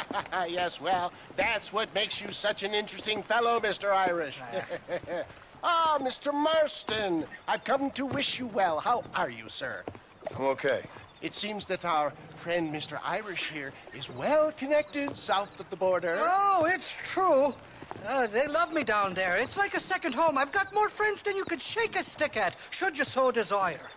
yes, well, that's what makes you such an interesting fellow, Mr. Irish. ah, Mr. Marston, I've come to wish you well. How are you, sir? I'm okay. It seems that our friend Mr. Irish here is well connected south of the border. Oh, it's true. Uh, they love me down there. It's like a second home. I've got more friends than you could shake a stick at, should you so desire.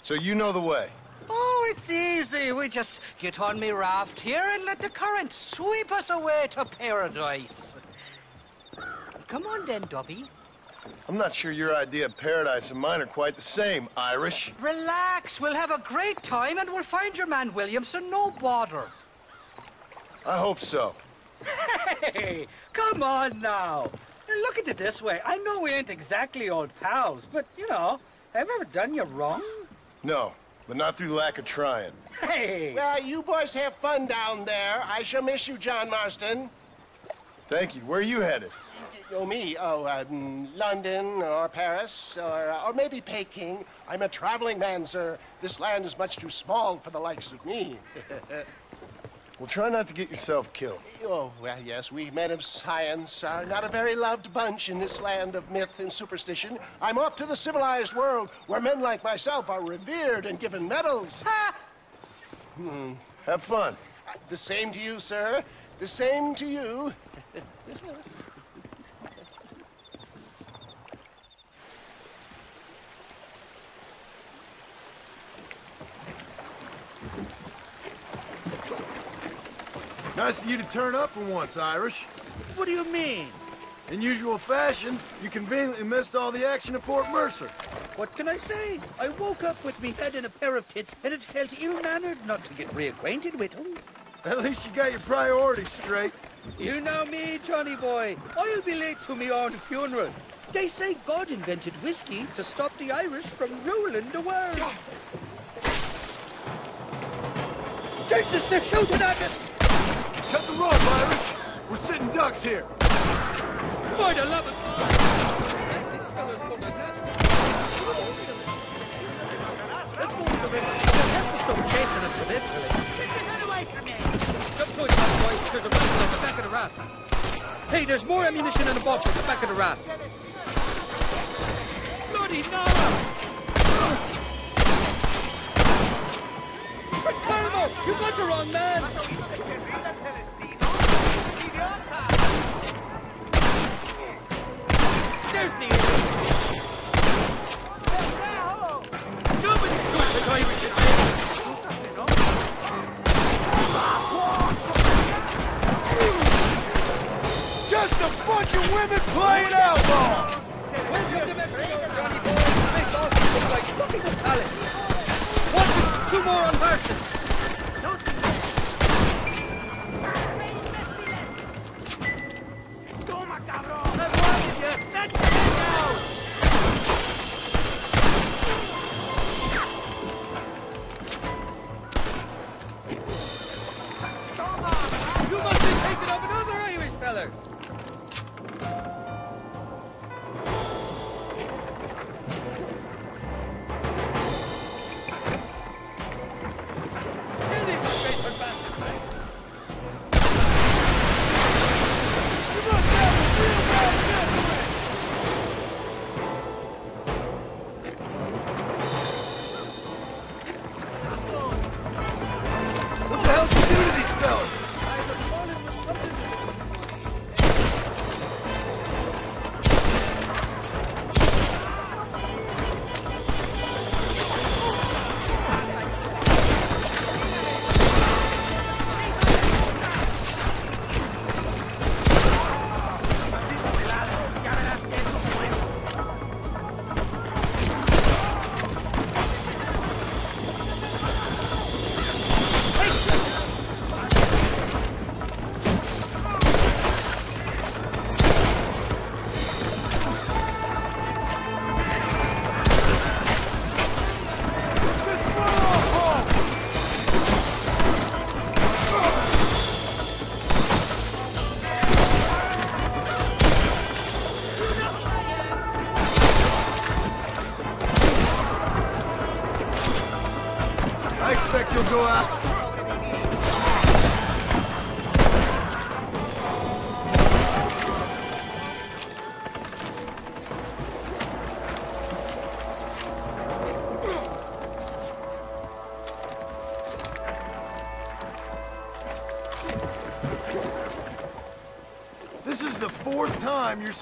So you know the way? Oh, it's easy. We just get on me raft here and let the current sweep us away to paradise. Come on then, Dovey. I'm not sure your idea of paradise and mine are quite the same, Irish. Relax. We'll have a great time and we'll find your man Williamson, no bother. I hope so. Hey, come on now. Look at it this way. I know we ain't exactly old pals, but, you know, have I ever done you wrong? No, but not through lack of trying. Hey! Well, you boys have fun down there. I shall miss you, John Marston. Thank you. Where are you headed? Oh, me? Oh, um, London or Paris or, uh, or maybe Peking. I'm a traveling man, sir. This land is much too small for the likes of me. Well, try not to get yourself killed. oh, well, yes, we men of science are not a very loved bunch in this land of myth and superstition. I'm off to the civilized world where men like myself are revered and given medals. Ha! Hmm. Have fun. The same to you, sir. The same to you. Nice of you to turn up for once, Irish. What do you mean? In usual fashion, you conveniently missed all the action at Fort Mercer. What can I say? I woke up with me head in a pair of tits, and it felt ill-mannered not to get reacquainted with them. At least you got your priorities straight. You know me, Johnny boy. I'll be late to me own funeral. They say God invented whiskey to stop the Irish from ruling the world. Ah! Jesus, they're shooting at us! Cut the rope, Irish. We're sitting ducks here. By the love of These fellas got a nest. Let's go to the river. They'll have to stop chasing us eventually. Get away from me! Come to it, my boys. There's a rifle on the back of the raft. Hey, there's more ammunition in the box at the back of the raft. Bloody Nara! St. Clermont, you got the wrong man! It. Two more on Harrison.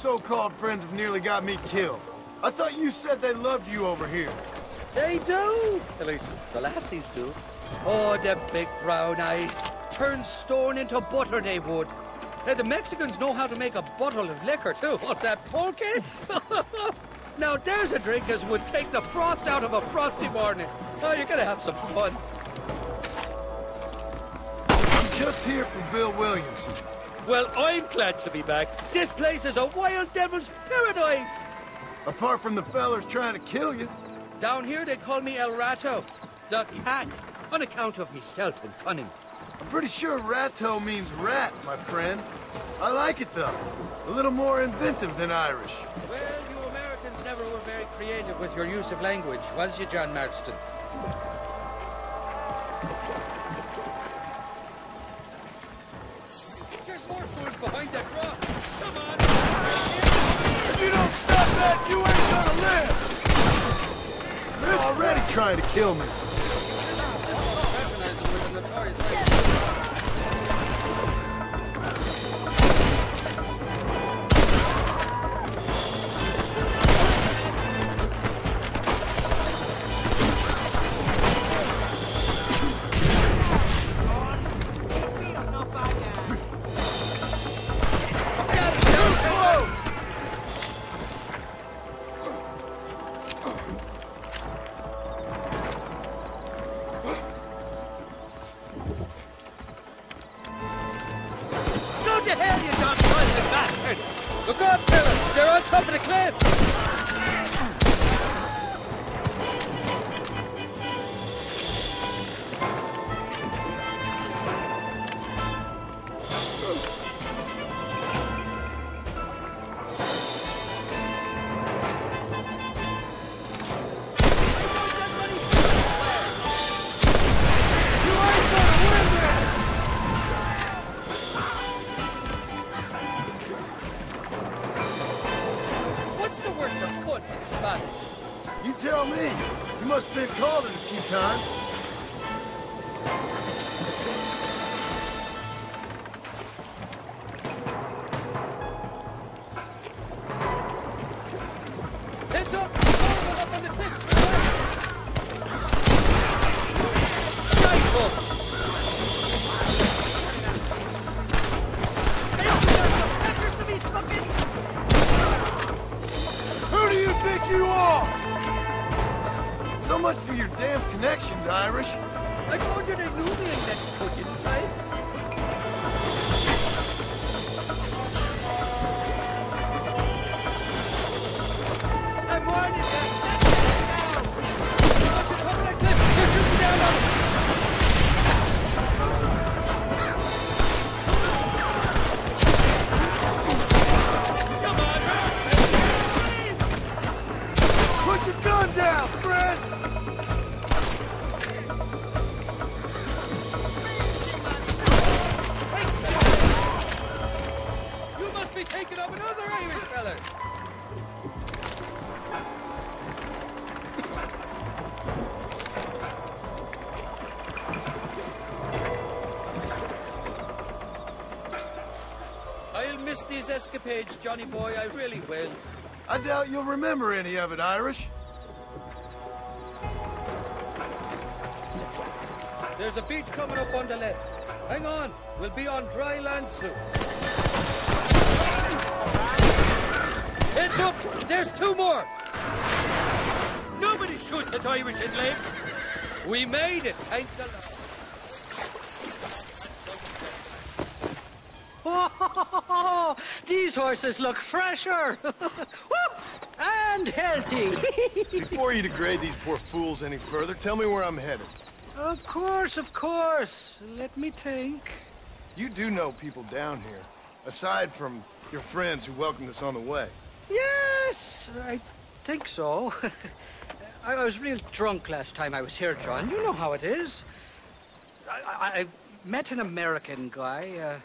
So-called friends have nearly got me killed. I thought you said they loved you over here. They do. At least the lassies do. Oh, them big brown eyes. Turn stone into butter they would. Hey, the Mexicans know how to make a bottle of liquor too. What, that pulque? now there's a drink as would take the frost out of a frosty morning. Oh, you're gonna have some fun. I'm just here for Bill Williamson. Well, I'm glad to be back. This place is a wild devil's paradise. Apart from the fellers trying to kill you. Down here they call me El Rato, the cat, on account of me stealth and cunning. I'm pretty sure ratto means rat, my friend. I like it though. A little more inventive than Irish. Well, you Americans never were very creative with your use of language, was you, John Marston? Trying to kill me. Irish. I told you they knew me in Mexico, didn't? Escapades, Johnny boy, I really will. I doubt you'll remember any of it, Irish. There's a beach coming up on the left. Hang on, we'll be on dry land soon. Heads up! There's two more! Nobody shoots at Irish and lives! We made it, thank the Oh, these horses look fresher and healthy. Before you degrade these poor fools any further, tell me where I'm headed. of course, of course. Let me think. You do know people down here, aside from your friends who welcomed us on the way. Yes, I think so. I was real drunk last time I was here, John. You know how it is. I, I, I met an American guy, uh,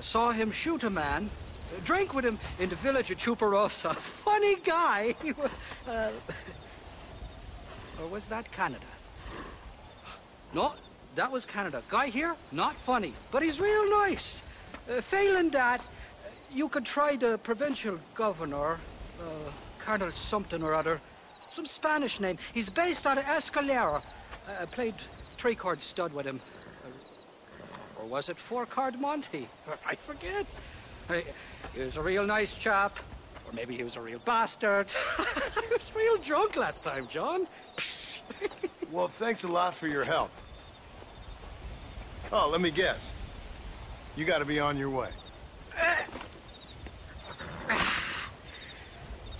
saw him shoot a man, uh, drank with him in the village of Chuparosa. Funny guy. Uh, or was that Canada? No, that was Canada. Guy here, not funny, but he's real nice. Uh, failing that, uh, you could try the provincial governor, uh, Colonel something or other. Some Spanish name. He's based out of Escalera. I played three-card stud with him. Or was it four-card Monty? I forget. He was a real nice chap. Or maybe he was a real bastard. I was real drunk last time, John. well, thanks a lot for your help. Oh, let me guess. You gotta be on your way.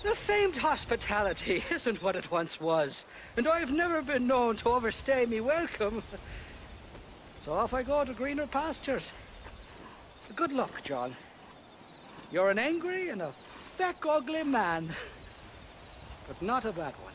The famed hospitality isn't what it once was, and I've never been known to overstay me welcome. So off I go to greener pastures. Good luck, John. You're an angry and a feck ugly man, but not a bad one.